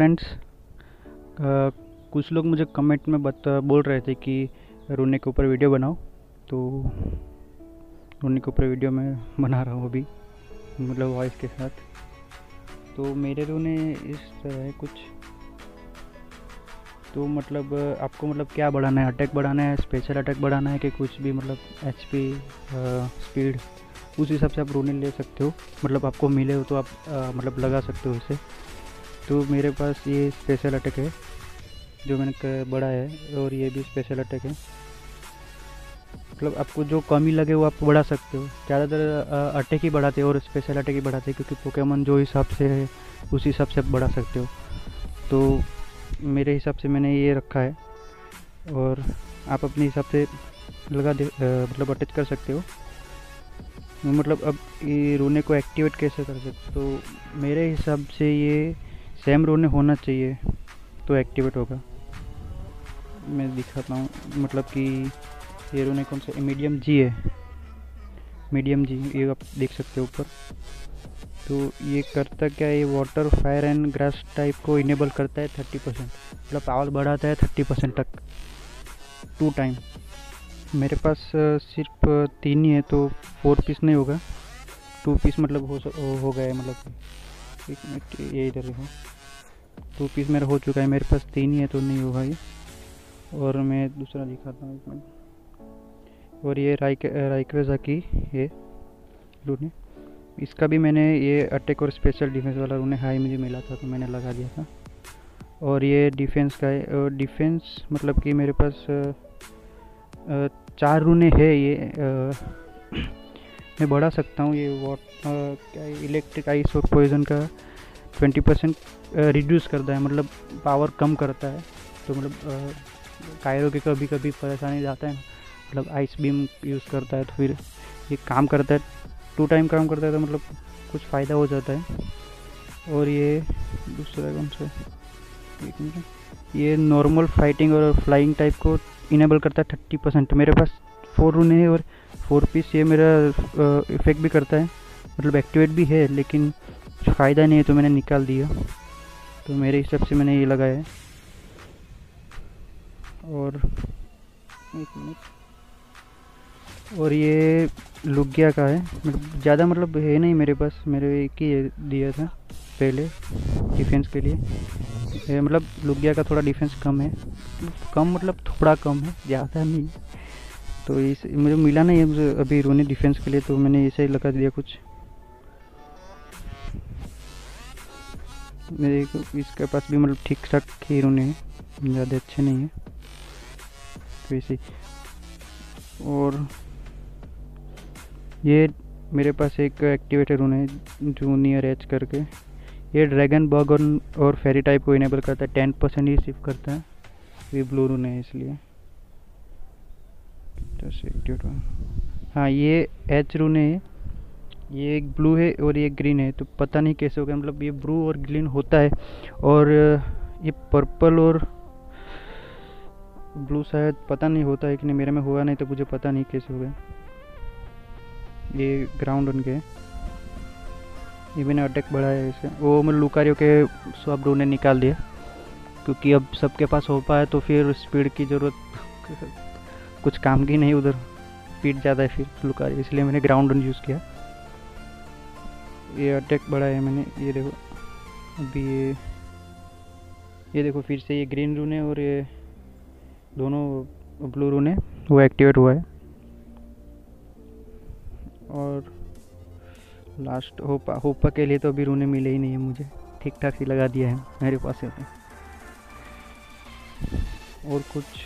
Friends कुछ लोग मुझे कमेंट में बता बोल रहे थे कि रोने के ऊपर वीडियो बनाओ। तो रोने के ऊपर वीडियो मैं बना रहा हूँ अभी मतलब वॉइस के साथ। तो मेरे रोने इस तरह है कुछ। तो मतलब आपको मतलब क्या बढ़ाना है? अटैक बढ़ाना है? स्पेशल अटैक बढ़ाना है कि कुछ भी मतलब एच पी स्पीड उस हिसाब से आप रोने ले सकते हो। मतलब आपको मिले हो तो आप आ, मतलब लगा सकते हो इसे। तो मेरे पास ये स्पेशल अटैक है, जो मैंने बड़ा है, और ये भी स्पेशल अटैक है। मतलब आपको जो कमी लगे वो आप बढ़ा सकते हो। ज़्यादातर अटैक ही बढ़ाते और स्पेशल अटैक ही बढ़ाते क्योंकि पोकेमन जो हिसाब से है, उस हिसाब से आप बढ़ा सकते हो। तो मेरे हिसाब से मैंने ये रखा है, और आप अपने हिसाब से लगा दे मतलब अटैच कर सकते हो। मतलब अब ये रोने को एक्टिवेट कैसे कर सकते तो मेरे हिसाब से ये सेम रोने होना चाहिए तो एक्टिवेट होगा। मैं दिखाता हूँ मतलब कि ये रोने कौन सा मीडियम जी है। मीडियम जी ये आप देख सकते हो ऊपर। तो ये करता क्या है, ये water fire and grass type को इनेबल करता है थर्टी परसेंट मतलब पावर बढ़ाता है थर्टी परसेंट तक। टू टाइम मेरे पास सिर्फ़ तीन ही है तो फोर पीस नहीं होगा। टू पीस मतलब हो हो गया मतलब एक मिनट, ये इधर देखो। टू पीस मेरा हो चुका है, मेरे पास तीन ही है तो नहीं होगा ये। और मैं दूसरा दिखाता हूँ एक मिनट। और ये राइक राइक्रेजा की ये लूने इसका भी मैंने ये अटैक और स्पेशल डिफेंस वाला रूने हाई मुझे मिला था तो मैंने लगा दिया था। और ये डिफेंस का है, और डिफेंस मतलब कि मेरे पास चार रूने है ये मैं बढ़ा सकता हूँ ये वॉट क्या इलेक्ट्रिक आइस और पॉइजन का ट्वेंटी परसेंट रिड्यूस करता है मतलब पावर कम करता है। तो मतलब कायरो के कभी कभी परेशानी जाता है मतलब आइस बीम यूज़ करता है तो फिर ये काम करता है। टू टाइम काम करता है तो मतलब कुछ फ़ायदा हो जाता है। और ये दूसरा कौन सा? एक मिनट। ये नॉर्मल फाइटिंग और फ्लाइंग टाइप को इनेबल करता है थर्टी परसेंट मेरे पास फोर रून है और फोर पीस ये मेरा इफ़ेक्ट भी करता है। मतलब एक्टिवेट भी है, लेकिन फ़ायदा नहीं है तो मैंने निकाल दिया। तो मेरे हिसाब से मैंने ये लगाया है। और एक मिनट। और ये लुगिया का है। मतलब ज़्यादा मतलब है नहीं मेरे पास। मेरे एक ही दिया था पहले डिफेंस के लिए। मतलब लुगिया का थोड़ा डिफेंस कम है। कम मतलब थोड़ा कम है, ज़्यादा नहीं। तो इस, मुझे मिला नहीं है अभी रोने डिफेंस के लिए तो मैंने ऐसे ही लगा दिया कुछ। मेरे इसके पास भी मतलब ठीक ठाक ही रोने हैं, ज़्यादा अच्छे नहीं है। तो इसी और ये मेरे पास एक एक्टिवेटर रून है जूनियर एच करके। ये ड्रैगन बग और फेरी टाइप को इनेबल करता है टेन परसेंट ही सिर्फ़ करता है। ये ब्लू रून है इसलिए। हाँ ये एच रून है। ये एक ब्लू है और ये ग्रीन है तो पता नहीं कैसे हो गया। मतलब ये ब्लू और ग्रीन होता है। और, ये पर्पल और ब्लू शायद पता नहीं होता है कि नहीं, मेरे में हुआ नहीं तो मुझे पता नहीं कैसे हो गया। ये ग्राउंड उनके ये मैंने अटैक बढ़ाया इसे। वो मैं लुकारियों के सबने निकाल दिया। क्योंकि अब सबके पास हो पाए तो फिर स्पीड की ज़रूरत कुछ काम की नहीं उधर। स्पीड ज़्यादा है फिर लुकारियो इसलिए मैंने ग्राउंड यूज़ किया। ये अटैक बढ़ाया मैंने, ये देखो। अभी ये ये देखो फिर से ये ग्रीन रून है और ये दोनों ब्लू रून है, वो एक्टिवेट हुआ है। और लास्ट होपा होपा के लिए तो अभी रूने मिले ही नहीं है मुझे। ठीक ठाक ही लगा दिया है मेरे पास है और कुछ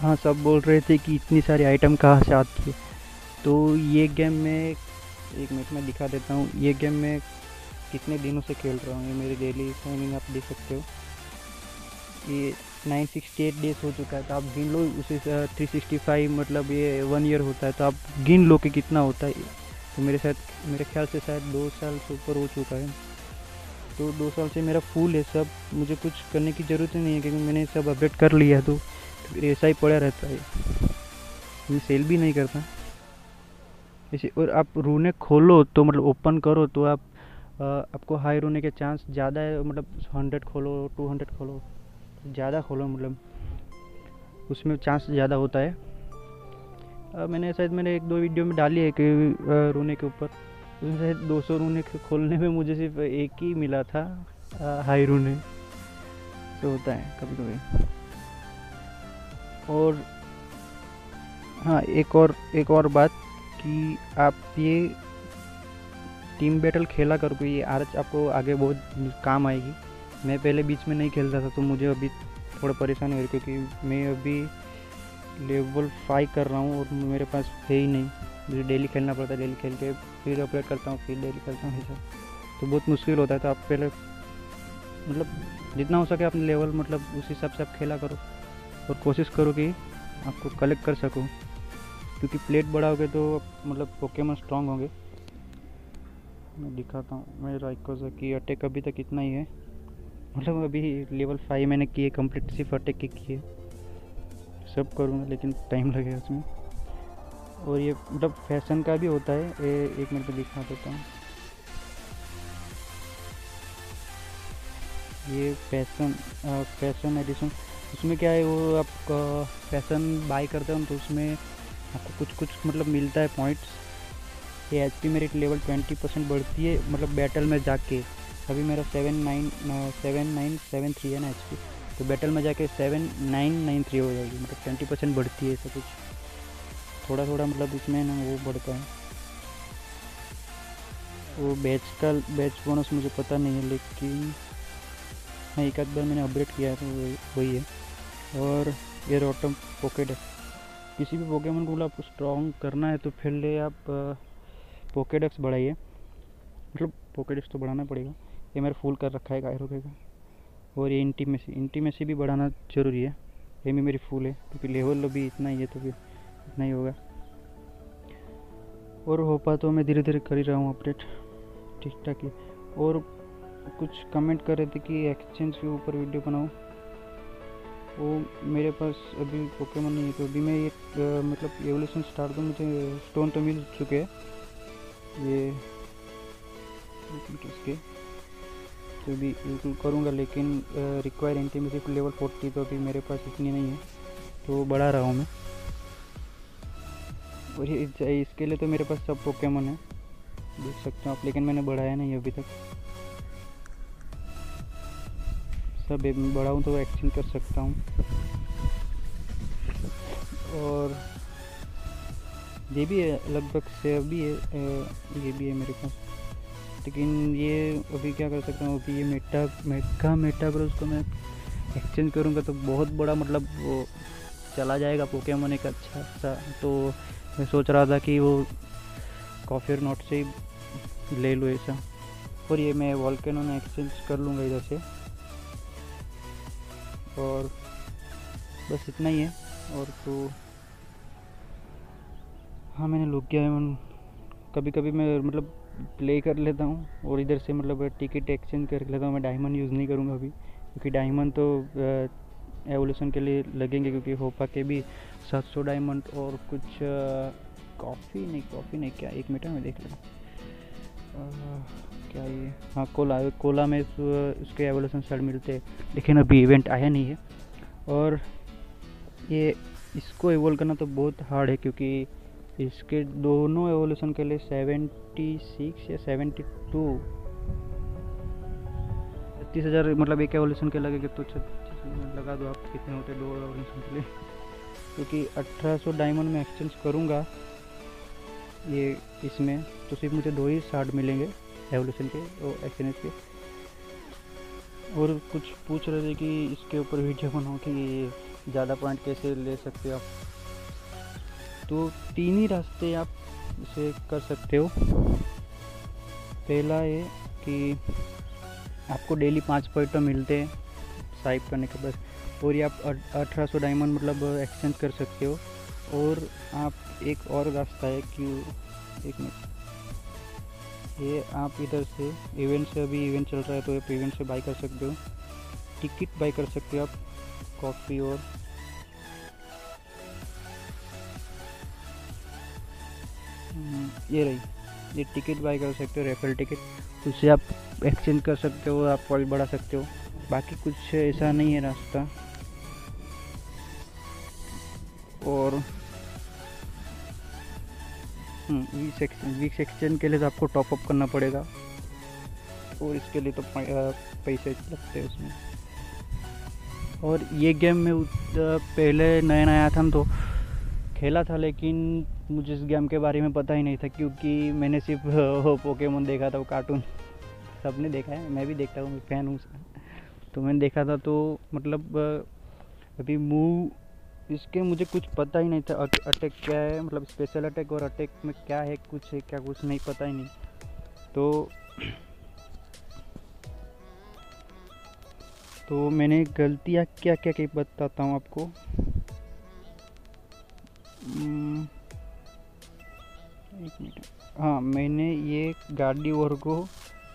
हाँ सब बोल रहे थे कि इतनी सारी आइटम कहाँ से आती है। तो ये गेम में, एक मिनट में दिखा देता हूँ। ये गेम में कितने दिनों से खेल रहा हूँ ये मेरी डेली टाइमिंग आप देख सकते हो। ये 968 डेज़ हो चुका है तो आप गिन लो, उसे 365 मतलब ये वन ईयर होता है तो आप गिन लो कि कितना होता है। तो मेरे साथ, मेरे ख्याल से शायद दो साल से ऊपर हो चुका है। तो दो साल से मेरा फुल है सब। मुझे कुछ करने की ज़रूरत नहीं है क्योंकि मैंने सब अपडेट कर लिया तो फिर ऐसा ही पड़ा रहता है। मैं सेल भी नहीं करता। ऐसे और आप रूने खोलो तो मतलब ओपन करो तो आप आ, आपको हाई रोने के चांस ज़्यादा है मतलब हंड्रेड खोलो टू हंड्रेड खोलो ज़्यादा खोलो मतलब। उसमें चांस ज़्यादा होता है। आ, मैंने शायद मैंने एक दो वीडियो में डाली है कि रोने के ऊपर। शायद दो सौ रूने खोलने में मुझे सिर्फ़ एक ही मिला था हाई रूने तो होता है कभी कभी और हाँ एक और एक और बात कि आप ये टीम बैटल खेला करो ये आर आपको आगे बहुत काम आएगी। मैं पहले बीच में नहीं खेलता था तो मुझे अभी थोड़ा परेशानी हो रही क्योंकि मैं अभी लेवल फाइव कर रहा हूँ और मेरे पास है ही नहीं। मुझे डेली खेलना पड़ता है, डेली खेल के फिर अपडेट करता हूँ फिर डेली करता हूँ ऐसा तो बहुत मुश्किल होता है तो आप पहले मतलब जितना हो सके अपने लेवल मतलब उस हिसाब से आप खेला करो। और कोशिश करो कि आपको कलेक्ट कर सको। क्योंकि प्लेट बढ़ाओगे तो मतलब पोकेमन स्ट्रांग होंगे। मैं दिखाता हूँ मेरा राइकोजा की अटैक अभी तक इतना ही है। मतलब अभी लेवल फाइव मैंने किए कंप्लीट सिर्फ़ अटैक के किए। सब करूँगा, लेकिन टाइम लगेगा उसमें। और ये मतलब फ़ैशन का भी होता है। ए, एक मिनट में दिखा देता हूँ। ये फ़ैशन फ़ैशन एडिशन उसमें क्या है वो आप फ़ैशन बाई करते हो तो उसमें आपको कुछ कुछ मतलब मिलता है पॉइंट्स ये एच पी मेरी लेवल ट्वेंटी परसेंट बढ़ती है मतलब बैटल में जाके। अभी मेरा seven nine seven nine seven three है ना एच पी तो बैटल में जाके सेवन नाइन नाइन थ्री हो जाएगी मतलब ट्वेंटी परसेंट बढ़ती है ऐसा कुछ। थोड़ा थोड़ा मतलब इसमें ना वो बढ़ता है। वो बैच का, बैच बोनस मुझे पता नहीं है, लेकिन हाँ एक आध बार मैंने अपडेट किया है तो वही है। और ये रोटम पॉकेट है। किसी भी पोकेमन को आपको स्ट्रॉन्ग करना है तो पहले आप पोकेडेक्स बढ़ाइए। मतलब पोकेडेक्स तो बढ़ाना पड़ेगा। ये मेरा फुल कर रखा है गायरों का और ये इंटीमेसी इंटीमेसी भी बढ़ाना ज़रूरी है। ये भी मेरी फुल है, क्योंकि लेवल अभी इतना ही है तो फिर इतना ही होगा। और हो पा तो मैं धीरे धीरे कर ही रहा हूँ अपडेट। ठीक ठाक ही। और कुछ कमेंट कर रहे थे कि एक्सचेंज के ऊपर वीडियो बनाओ वो मेरे पास अभी पोकेमोन नहीं है तो अभी मैं ये मतलब एवोल्यूशन स्टार्ट दूँ मुझे स्टोन तो मिल चुके हैं। ये उसके तो भी बिल्कुल करूँगा, लेकिन रिक्वायर इंटीमेसी लेवल फोर्टी तो अभी मेरे पास इतनी नहीं है। तो बढ़ा रहा हूँ मैं। और ये चाहिए। इसके लिए तो मेरे पास सब पोकेमोन है। देख सकते हो आप, लेकिन मैंने बढ़ाया नहीं अभी तक। सब बढ़ाऊँ तो एक्सचेंज कर सकता हूँ। और ये भी है, लगभग से अभी है ये भी है मेरे पास। लेकिन ये अभी क्या कर सकता हूँ, अभी ये मेटा मेका मेटा पर उसको मैं एक्सचेंज करूँगा तो बहुत बड़ा मतलब वो चला जाएगा पोकेमोन एक अच्छा सा। तो मैं सोच रहा था कि वो कॉफ़ी और नोट से ही ले लूँ ऐसा। और ये मैं वॉल्केनो में एक्सचेंज कर लूँगा इधर से। और बस इतना ही है। और तो हाँ मैंने लुक किया है। कभी कभी मैं मतलब प्ले कर लेता हूँ। और इधर से मतलब टिकट एक्सचेंज कर लेता हूँ। मैं डायमंड यूज़ नहीं करूँगा अभी। क्योंकि डायमंड तो एवोल्यूशन के लिए लगेंगे क्योंकि होपा के भी सात सौ डायमंड और कुछ कॉफ़ी नहीं कॉफ़ी नहीं, क्या, एक मिनट में देख लें। क्या ये? हाँ कोला कोला में उसके एवोल्यूशन सेट मिलते लेकिन अभी इवेंट आया नहीं है। और ये, इसको एवोल्व करना तो बहुत हार्ड है क्योंकि इसके दोनों एवोल्यूशन के लिए सेवेंटी सिक्स या सेवेंटी टू छत्तीस हज़ार मतलब एक एवोल्यूशन के लगेगा तो लगा दो आप कितने होते दो एवोल्यूशन के लिए। क्योंकि अठारह सौ डायमंड में एक्सचेंज करूँगा ये इसमें तो सिर्फ़ मुझे दो ही शार्ट मिलेंगे एवोल्यूशन के और एक्सचेंज के। और कुछ पूछ रहे थे कि इसके ऊपर वीडियो बनाओ कि ज़्यादा पॉइंट कैसे ले सकते हो आप? तो तीन ही रास्ते आप इसे कर सकते हो। पहला ये कि आपको डेली पाँच पॉइंट मिलते हैं। साइप करने के बाद और ये आप अठारह सौ डायमंड मतलब एक्सचेंज कर सकते हो। और आप एक और रास्ता है कि एक मिनट। ये आप इधर से इवेंट से अभी इवेंट चल रहा है तो आप इवेंट से बाई कर सकते हो। टिकट बाई कर सकते हो आप कॉफ़ी और। हम्म, ये रही। ये टिकट बाई कर सकते हो रेफरल टिकट उससे आप एक्सचेंज कर सकते हो आप पॉइंट बढ़ा सकते हो। बाकी कुछ ऐसा नहीं है रास्ता। और वीक एक्सचेंज वीक एक्सचेंज के लिए तो आपको टॉप अप करना पड़ेगा। और इसके लिए तो पैसे लगते हैं उसमें। और ये गेम में पहले नया नया आया था तो खेला था, लेकिन मुझे इस गेम के बारे में पता ही नहीं था, क्योंकि मैंने सिर्फ़ पोकेमोन देखा था, वो कार्टून सबने देखा है, मैं भी देखता हूँ फ़ैन हूँ तो मैंने देखा था तो मतलब अभी मूव इसके मुझे कुछ पता ही नहीं था अटैक क्या है मतलब स्पेशल अटैक और अटैक में क्या है, कुछ है, क्या कुछ नहीं, पता ही नहीं। तो तो मैंने गलतियाँ क्या क्या क्या बताता हूँ आपको। हाँ मैंने ये गाड़ी को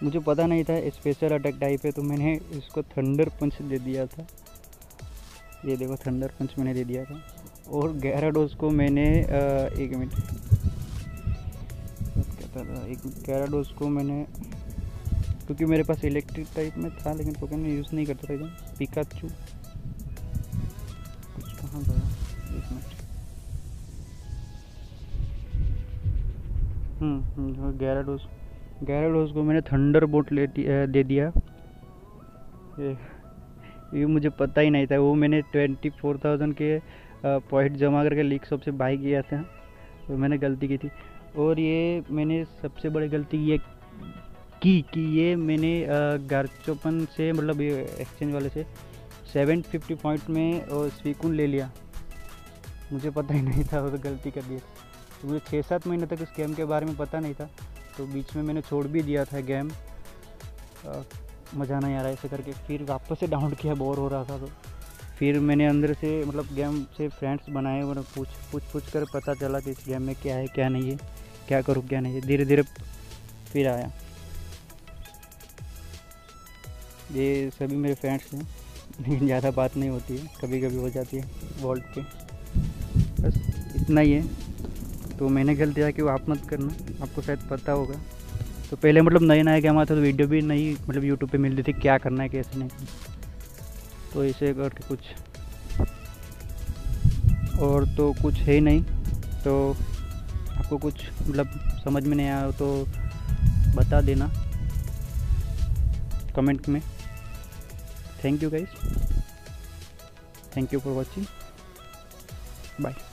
मुझे पता नहीं था स्पेशल अटैक टाइप है तो मैंने इसको थंडर पंच दे दिया था। ये देखो थंडर पंच मैंने दे दिया था। और गैराडोज को मैंने एक मिनट। कहता था, एक गैराडोज को मैंने, क्योंकि मेरे पास इलेक्ट्रिक टाइप में था, लेकिन पोकेमोन यूज़ नहीं करता था एकदम पिकाचू कुछ कहाँ गया? एक मिनट। हम्म ग्यारह ग्यारह को मैंने थंडर बोट ले दे दिया। ये मुझे पता ही नहीं था। वो मैंने ट्वेंटी फोर थाउज़ेंड के पॉइंट जमा करके लीक शॉप से बाई किया था। तो मैंने गलती की थी। और ये मैंने सबसे बड़ी गलती ये की कि ये मैंने गार्चोपन से मतलब ये एक्सचेंज वाले से सेवन फिफ्टी पॉइंट में स्वीकुन ले लिया। मुझे पता ही नहीं था, वो तो गलती कर दी तो मुझे छः सात महीने तक इस गेम के बारे में पता नहीं था। तो बीच में मैंने छोड़ भी दिया था गेम। मज़ा नहीं आ रहा ऐसे करके। फिर वापस से डाउनलोड किया, बोर हो रहा था तो। फिर मैंने अंदर से मतलब गेम से फ्रेंड्स बनाए और पूछ पूछ पूछ कर पता चला कि इस गेम में क्या है, क्या नहीं है, क्या करूँ, क्या नहीं है। धीरे धीरे फिर आया। ये सभी मेरे फ्रेंड्स हैं, लेकिन ज़्यादा बात नहीं होती है। कभी कभी हो जाती है, वॉल्ट पे। बस इतना ही है। तो मैंने गलती है कि वो आप मत करना, आपको शायद पता होगा। तो पहले मतलब नए नए गेम आता तो वीडियो भी नहीं मतलब यूट्यूब पे मिलती थी, क्या करना है, कैसे नहीं। तो ऐसे करके कुछ। और तो कुछ है ही नहीं तो आपको कुछ मतलब समझ में नहीं आया तो बता देना। कमेंट में। Thank you guys. Thank you for watching bye.